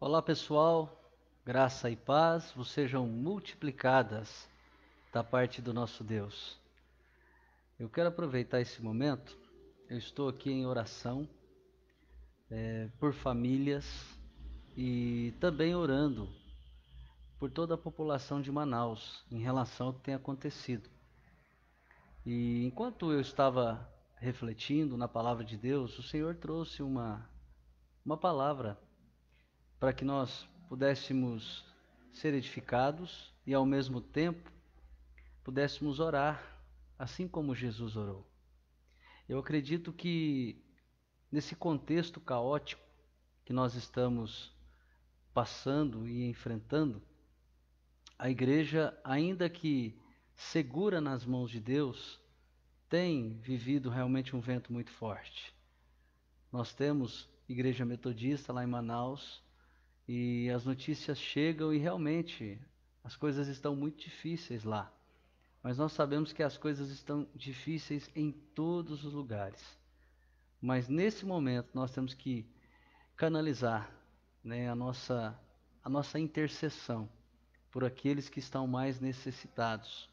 Olá pessoal, graça e paz vos sejam multiplicadas da parte do nosso Deus. Eu quero aproveitar esse momento, eu estou aqui em oração é, por famílias e também orando por toda a população de Manaus em relação ao que tem acontecido. E enquanto eu estava refletindo na palavra de Deus, o Senhor trouxe uma, uma palavra para que nós pudéssemos ser edificados e ao mesmo tempo pudéssemos orar, assim como Jesus orou. Eu acredito que nesse contexto caótico que nós estamos passando e enfrentando, a igreja, ainda que segura nas mãos de Deus, tem vivido realmente um vento muito forte. Nós temos igreja metodista lá em Manaus, e as notícias chegam e realmente as coisas estão muito difíceis lá. Mas nós sabemos que as coisas estão difíceis em todos os lugares. Mas nesse momento nós temos que canalizar né, a, nossa, a nossa intercessão por aqueles que estão mais necessitados.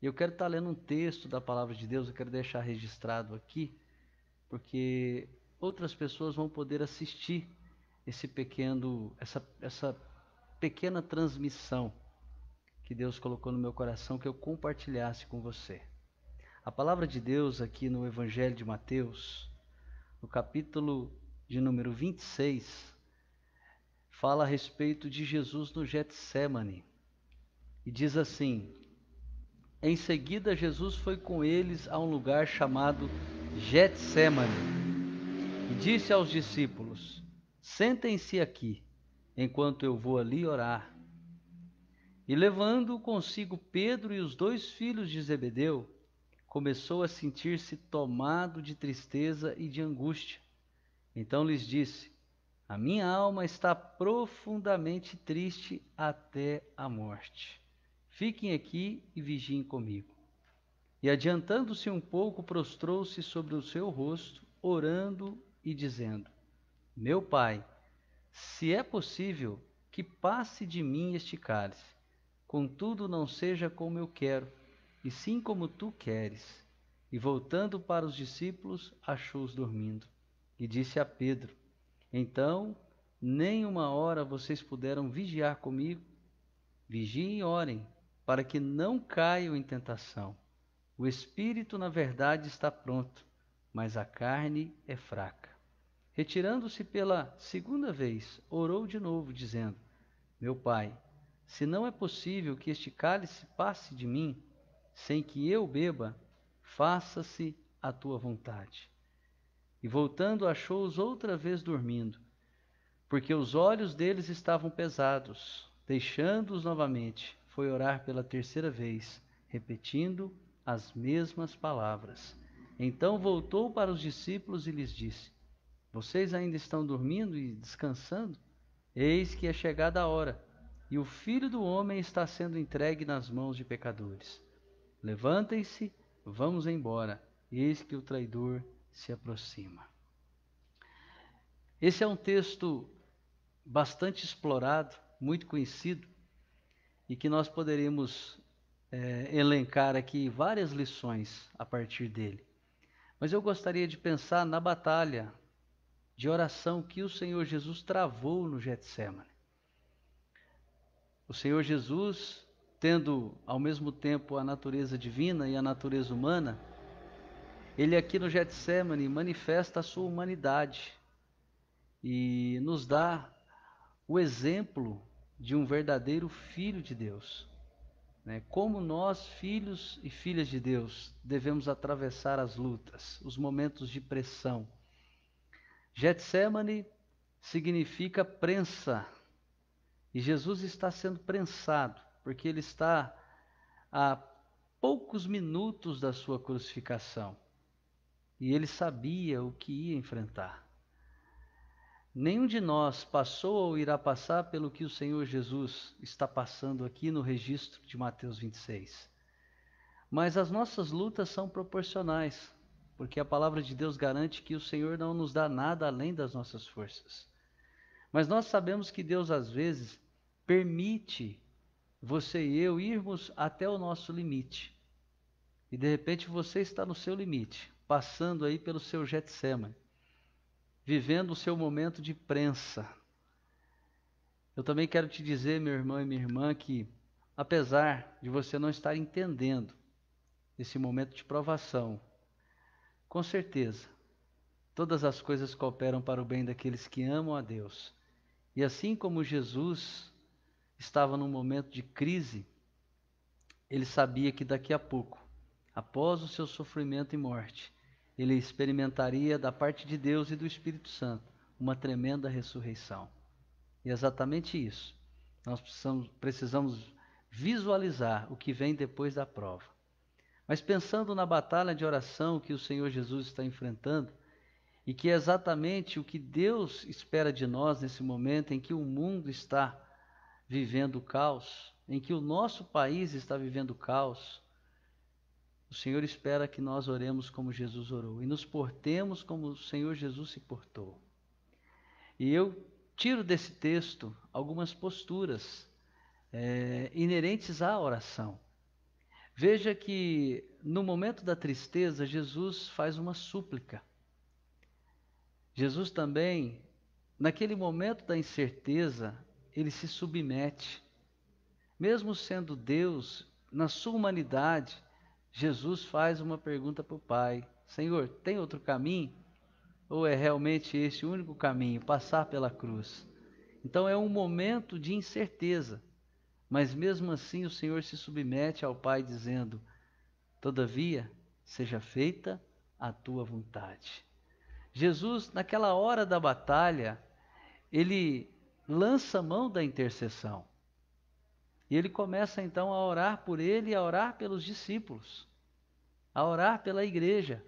Eu quero estar lendo um texto da palavra de Deus, eu quero deixar registrado aqui, porque outras pessoas vão poder assistir esse pequeno, essa, essa pequena transmissão que Deus colocou no meu coração que eu compartilhasse com você. A palavra de Deus aqui no Evangelho de Mateus, no capítulo de número 26, fala a respeito de Jesus no Getsemane. E diz assim: Em seguida Jesus foi com eles a um lugar chamado Getsemane e disse aos discípulos: Sentem-se aqui, enquanto eu vou ali orar. E levando consigo Pedro e os dois filhos de Zebedeu, começou a sentir-se tomado de tristeza e de angústia. Então lhes disse: A minha alma está profundamente triste até a morte. Fiquem aqui e vigiem comigo. E adiantando-se um pouco, prostrou-se sobre o seu rosto, orando e dizendo: meu Pai, se é possível, que passe de mim este cálice. Contudo, não seja como eu quero, e sim como tu queres. E voltando para os discípulos, achou-os dormindo. E disse a Pedro: Então, nem uma hora vocês puderam vigiar comigo? Vigiem e orem, para que não caiam em tentação. O espírito, na verdade, está pronto, mas a carne é fraca. Retirando-se pela segunda vez, orou de novo, dizendo: Meu pai, se não é possível que este cálice passe de mim, sem que eu beba, faça-se a tua vontade. E voltando, achou-os outra vez dormindo, porque os olhos deles estavam pesados. Deixando-os novamente, foi orar pela terceira vez, repetindo as mesmas palavras. Então voltou para os discípulos e lhes disse: vocês ainda estão dormindo e descansando? Eis que é chegada a hora, e o filho do homem está sendo entregue nas mãos de pecadores. Levantem-se, vamos embora, eis que o traidor se aproxima. Esse é um texto bastante explorado, muito conhecido, e que nós poderíamos é, elencar aqui várias lições a partir dele. Mas eu gostaria de pensar na batalha de oração que o Senhor Jesus travou no Getsemane. O Senhor Jesus, tendo ao mesmo tempo a natureza divina e a natureza humana, ele aqui no Getsemane manifesta a sua humanidade e nos dá o exemplo de um verdadeiro filho de Deus. Né? Como nós, filhos e filhas de Deus, devemos atravessar as lutas, os momentos de pressão Getsemane significa prensa. E Jesus está sendo prensado, porque ele está a poucos minutos da sua crucificação. E ele sabia o que ia enfrentar. Nenhum de nós passou ou irá passar pelo que o Senhor Jesus está passando aqui no registro de Mateus 26. Mas as nossas lutas são proporcionais porque a palavra de Deus garante que o Senhor não nos dá nada além das nossas forças. Mas nós sabemos que Deus às vezes permite você e eu irmos até o nosso limite. E de repente você está no seu limite, passando aí pelo seu Getsemane, vivendo o seu momento de prensa. Eu também quero te dizer, meu irmão e minha irmã, que apesar de você não estar entendendo esse momento de provação, com certeza, todas as coisas cooperam para o bem daqueles que amam a Deus. E assim como Jesus estava num momento de crise, ele sabia que daqui a pouco, após o seu sofrimento e morte, ele experimentaria da parte de Deus e do Espírito Santo uma tremenda ressurreição. E é exatamente isso. Nós precisamos, precisamos visualizar o que vem depois da prova. Mas pensando na batalha de oração que o Senhor Jesus está enfrentando, e que é exatamente o que Deus espera de nós nesse momento em que o mundo está vivendo caos, em que o nosso país está vivendo caos, o Senhor espera que nós oremos como Jesus orou e nos portemos como o Senhor Jesus se portou. E eu tiro desse texto algumas posturas é, inerentes à oração. Veja que no momento da tristeza, Jesus faz uma súplica. Jesus também, naquele momento da incerteza, ele se submete. Mesmo sendo Deus, na sua humanidade, Jesus faz uma pergunta para o Pai: Senhor, tem outro caminho? Ou é realmente esse o único caminho, passar pela cruz? Então é um momento de incerteza, mas mesmo assim o Senhor se submete ao Pai, dizendo: Todavia, seja feita a tua vontade. Jesus, naquela hora da batalha, ele lança mão da intercessão. E ele começa então a orar por ele a orar pelos discípulos, a orar pela igreja.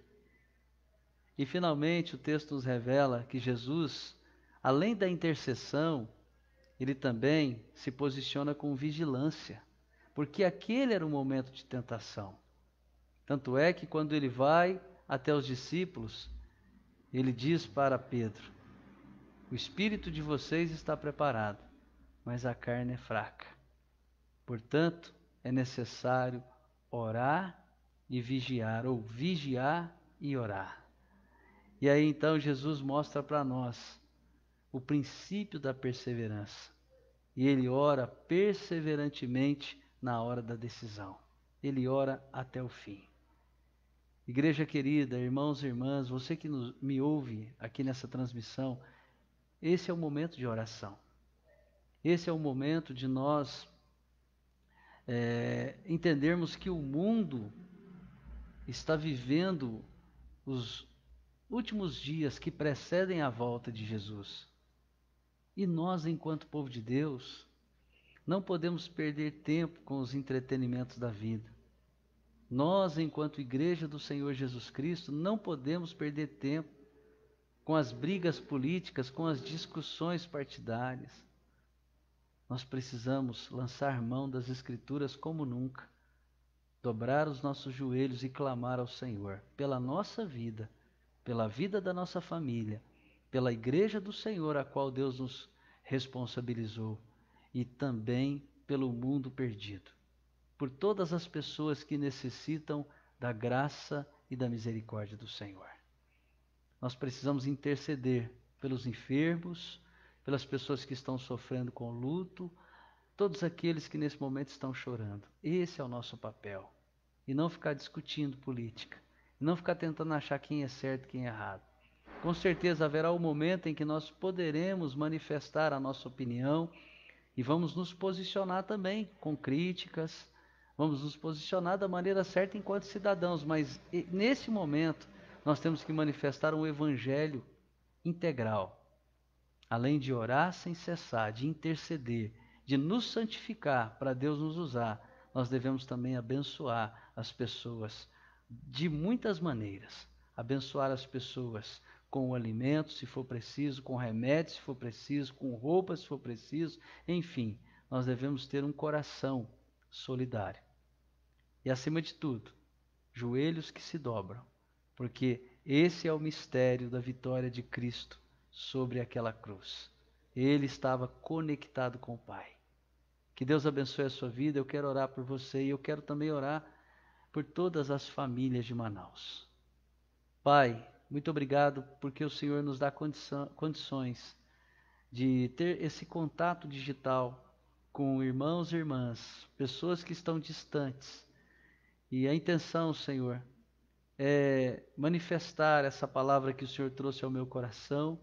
E finalmente o texto nos revela que Jesus, além da intercessão, ele também se posiciona com vigilância, porque aquele era o momento de tentação. Tanto é que quando ele vai até os discípulos, ele diz para Pedro: O espírito de vocês está preparado, mas a carne é fraca. Portanto, é necessário orar e vigiar, ou vigiar e orar. E aí então Jesus mostra para nós o princípio da perseverança. E ele ora perseverantemente na hora da decisão. Ele ora até o fim. Igreja querida, irmãos e irmãs, você que nos, me ouve aqui nessa transmissão, esse é o momento de oração. Esse é o momento de nós é, entendermos que o mundo está vivendo os últimos dias que precedem a volta de Jesus. E nós, enquanto povo de Deus, não podemos perder tempo com os entretenimentos da vida. Nós, enquanto Igreja do Senhor Jesus Cristo, não podemos perder tempo com as brigas políticas, com as discussões partidárias. Nós precisamos lançar mão das Escrituras como nunca, dobrar os nossos joelhos e clamar ao Senhor pela nossa vida, pela vida da nossa família, pela Igreja do Senhor, a qual Deus nos responsabilizou, e também pelo mundo perdido por todas as pessoas que necessitam da graça e da misericórdia do Senhor. Nós precisamos interceder pelos enfermos, pelas pessoas que estão sofrendo com luto, todos aqueles que nesse momento estão chorando. Esse é o nosso papel. E não ficar discutindo política. Não ficar tentando achar quem é certo e quem é errado. Com certeza haverá um momento em que nós poderemos manifestar a nossa opinião e vamos nos posicionar também com críticas, vamos nos posicionar da maneira certa enquanto cidadãos, mas nesse momento nós temos que manifestar um evangelho integral. Além de orar sem cessar, de interceder, de nos santificar para Deus nos usar, nós devemos também abençoar as pessoas de muitas maneiras. Abençoar as pessoas com o alimento, se for preciso, com remédio, se for preciso, com roupa, se for preciso, enfim, nós devemos ter um coração solidário. E acima de tudo, joelhos que se dobram, porque esse é o mistério da vitória de Cristo sobre aquela cruz. ele estava conectado com o Pai. Que Deus abençoe a sua vida. Eu quero orar por você e eu quero também orar por todas as famílias de Manaus. Pai, muito obrigado porque o Senhor nos dá condição, condições de ter esse contato digital com irmãos e irmãs, pessoas que estão distantes. E a intenção, Senhor, é manifestar essa palavra que o Senhor trouxe ao meu coração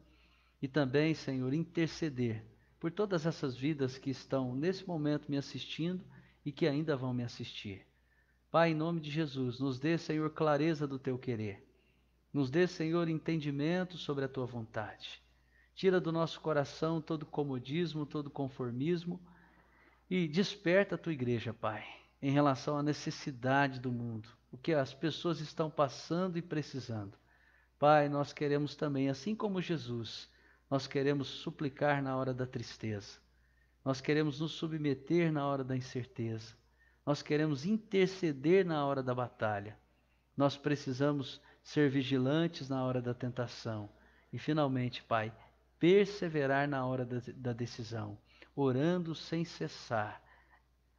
e também, Senhor, interceder por todas essas vidas que estão nesse momento me assistindo e que ainda vão me assistir. Pai, em nome de Jesus, nos dê, Senhor, clareza do teu querer. Nos dê, Senhor, entendimento sobre a tua vontade. Tira do nosso coração todo comodismo, todo conformismo e desperta a tua igreja, Pai, em relação à necessidade do mundo, o que as pessoas estão passando e precisando. Pai, nós queremos também, assim como Jesus, nós queremos suplicar na hora da tristeza. Nós queremos nos submeter na hora da incerteza. Nós queremos interceder na hora da batalha. Nós precisamos ser vigilantes na hora da tentação. E, finalmente, Pai, perseverar na hora da, da decisão, orando sem cessar,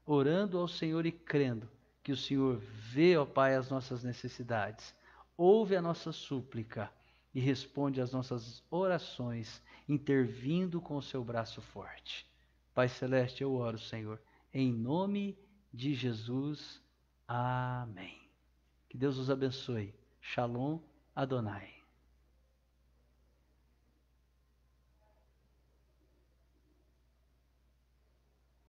orando ao Senhor e crendo que o Senhor vê, ó Pai, as nossas necessidades, ouve a nossa súplica e responde às nossas orações, intervindo com o seu braço forte. Pai Celeste, eu oro, Senhor, em nome de Jesus. Amém. Que Deus os abençoe. Shalom Adonai.